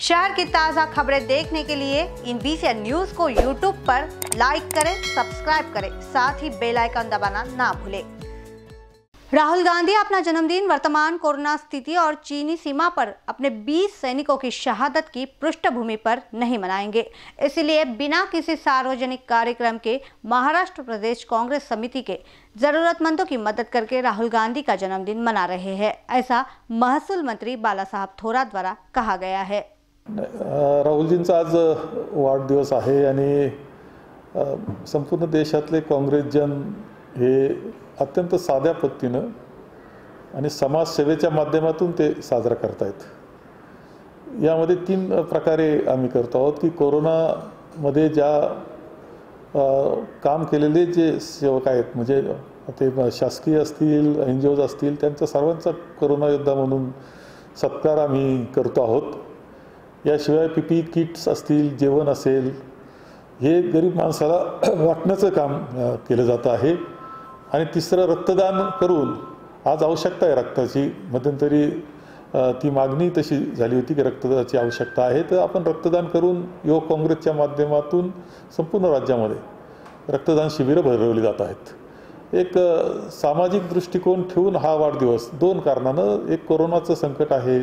शहर की ताज़ा खबरें देखने के लिए इन बीसी न्यूज़ को यूट्यूब पर लाइक करें सब्सक्राइब करें। साथ ही बेल आइकन दबाना ना भूलें। राहुल गांधी अपना जन्मदिन, वर्तमान कोरोना स्थिति और चीनी सीमा पर अपने 20 सैनिकों की शहादत की पृष्ठभूमि पर नहीं मनाएँगे। इसलिए बिना किसी सार्वजनिक कार्यक्रम के महाराष्ट्र प्रदेश कांग्रेस समिति के जरूरतमंदों की मदद करके राहुल गांधी का जन्मदिन मना रहे हैं, ऐसा महसूल मंत्री बाला साहब थोरात द्वारा कहा गया है। राहुलजींचा आज वाढदिवस आहे आणि संपूर्ण देशातले काँग्रेसजन हे अत्यंत साध्या पद्धतीनं आणि समाजसेवेच्या माध्यमातून ते साजरा करतायत. यामध्ये तीन प्रकारे आम्ही करतो आहोत की कोरोनामध्ये ज्या काम केलेले जे सेवक आहेत म्हणजे ते शासकीय असतील एन जी ओज असतील त्यांचा सर्वांचा कोरोना योद्धा म्हणून सत्कार आम्ही करतो आहोत. याशिवाय पी पी किट्स असतील जेवण असेल हे गरीब माणसाला वाटण्याचं काम केलं जातं आहे. आणि तिसरं रक्तदान करून आज आवश्यकता आहे रक्ताची. मध्यंतरी ती मागणी तशी झाली होती की रक्तदानाची आवश्यकता आहे. तर आपण रक्तदान करून युवक काँग्रेसच्या माध्यमातून संपूर्ण राज्यामध्ये रक्तदान शिबिरं भरवली जात आहेत. एक सामाजिक दृष्टिकोन ठेवून हा वाढदिवस दोन कारणानं एक कोरोनाचं संकट आहे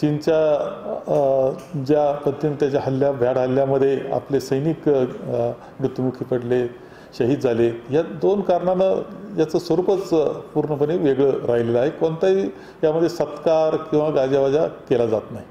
चीनच्या ज्या पद्धतीने त्याच्या हल्ल्या भ्याड हल्ल्यामध्ये आपले सैनिक मृत्युमुखी पडले शहीद झाले या दोन कारणानं याचं स्वरूपच पूर्णपणे वेगळं राहिलेलं आहे. कोणताही यामध्ये सत्कार किंवा गाजावाजा केला जात नाही.